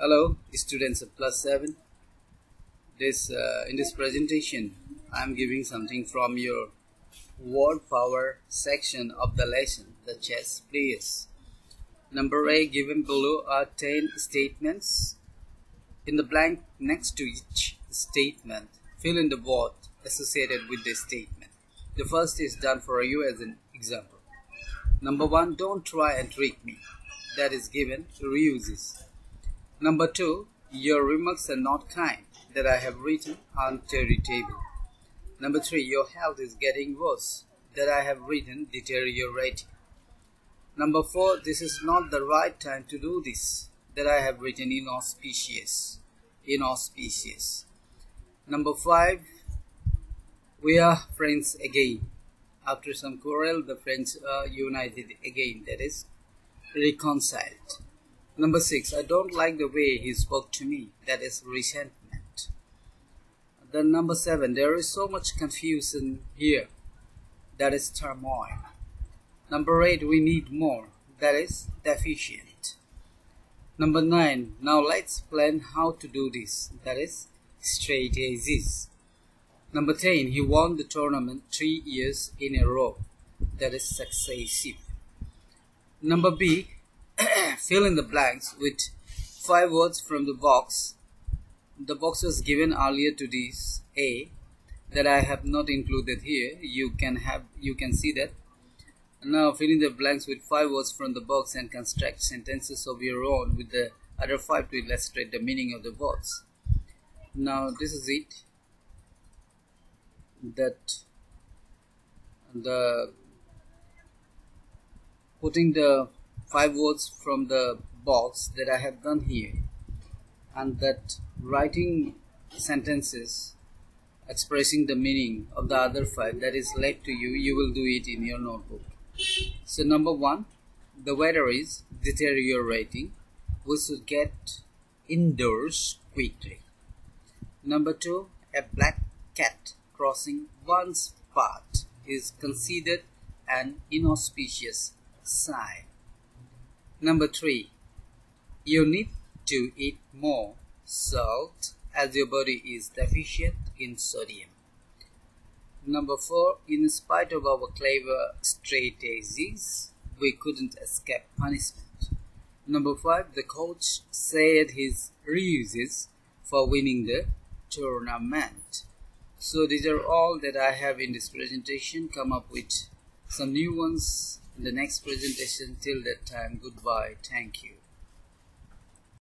Hello, students of plus seven. This uh, in this presentation, I am giving something from your word power section of the lesson, the chess players. Number A given below are ten statements. In the blank next to each statement, fill in the word associated with the statement. The first is done for you as an example. Number one, don't try and trick me. That is given reuses. Number two, your remarks are not kind that I have written on cherry table. Number three, your health is getting worse that I have written deteriorating. Number four, this is not the right time to do this that I have written inauspicious. Inauspicious. Number five, we are friends again. After some quarrel, the friends are united again, that is reconciled. Number six, I don't like the way he spoke to me. That is resentment. Then number seven, there is so much confusion here. That is turmoil. Number eight, we need more. That is deficient. Number nine, now let's plan how to do this. That is strategies. Number 10, he won the tournament three years in a row. That is successive. Number B, fill in the blanks with five words from the box. The box was given earlier to this A that I have not included here. You can have you can see that. Now fill in the blanks with five words from the box and construct sentences of your own with the other five to illustrate the meaning of the words. Now this is it. That the putting the five words from the box that I have done here. And that writing sentences expressing the meaning of the other five that is left to you you will do it in your notebook. So number one the weather is deteriorating. We should get indoors quickly. Number two a black cat crossing one's path is considered an inauspicious sign Number three, you need to eat more salt as your body is deficient in sodium. Number four, in spite of our clever strategies, we couldn't escape punishment. Number five, the coach said his reuses for winning the tournament. So these are all that I have in this presentation. Come up with some new ones in the next presentation. Till that time, goodbye. Thank you.